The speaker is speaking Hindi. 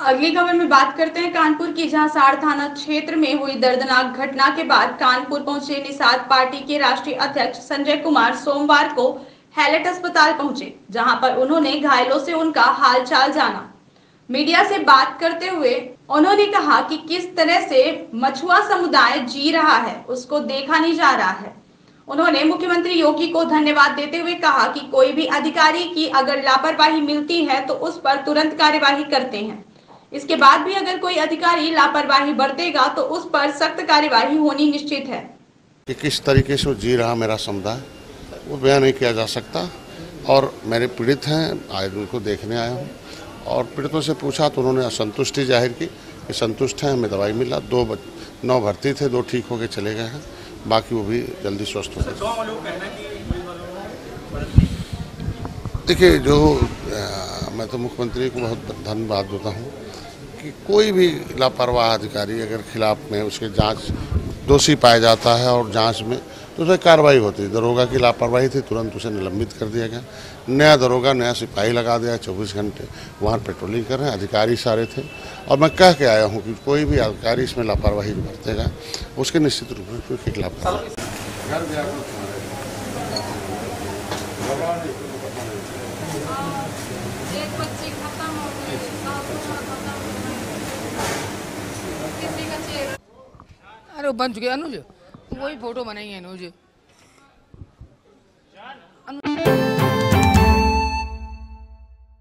अगली खबर में बात करते हैं, कानपुर की जहाँ साड़ थाना क्षेत्र में हुई दर्दनाक घटना के बाद कानपुर पहुँचे निषाद पार्टी के राष्ट्रीय अध्यक्ष संजय कुमार सोमवार को हैलेट अस्पताल पहुँचे, जहाँ पर उन्होंने घायलों से उनका हालचाल जाना। मीडिया से बात करते हुए उन्होंने कहा कि किस तरह से मछुआ समुदाय जी रहा है, उसको देखा नहीं जा रहा है। उन्होंने मुख्यमंत्री योगी को धन्यवाद देते हुए कहा कि कोई भी अधिकारी की अगर लापरवाही मिलती है तो उस पर तुरंत कार्यवाही करते हैं। इसके बाद भी अगर कोई अधिकारी लापरवाही बरतेगा तो उस पर सख्त कार्यवाही होनी निश्चित है। कि किस तरीके से जी रहा मेरा समुदाय वो बयान नहीं किया जा सकता। और मेरे पीड़ित हैं आज उनको देखने आया हूँ। और पीड़ितों से पूछा तो उन्होंने असंतुष्टि ज़ाहिर की कि संतुष्ट हैं हमें दवाई मिला। दो नौ भर्ती थे दो ठीक होके चले गए हैं। बाकी वो भी जल्दी स्वस्थ हो गए। देखिए जो आ, मैं तो मुख्यमंत्री को बहुत धन्यवाद देता हूँ। कि कोई भी लापरवाह अधिकारी अगर खिलाफ में उसके जाँच दोषी पाया जाता है और जाँच में तो उसमें कार्रवाई होती है। दरोगा की लापरवाही थी तुरंत उसे निलंबित कर दिया गया। नया दरोगा नया सिपाही लगा दिया चौबीस घंटे वहाँ पेट्रोलिंग कर रहे हैं अधिकारी सारे थे। और मैं कह के आया हूँ कि कोई भी अधिकारी इसमें लापरवाही बरतेगा उसके निश्चित रूप में उसके खिलाफ कार्रवाई एक बच्ची खत्म हो गई सात खत्म हो गई किसी का चेहरा अरे बन चुके अनुज। वही फ़ोटो बनाई है अनुज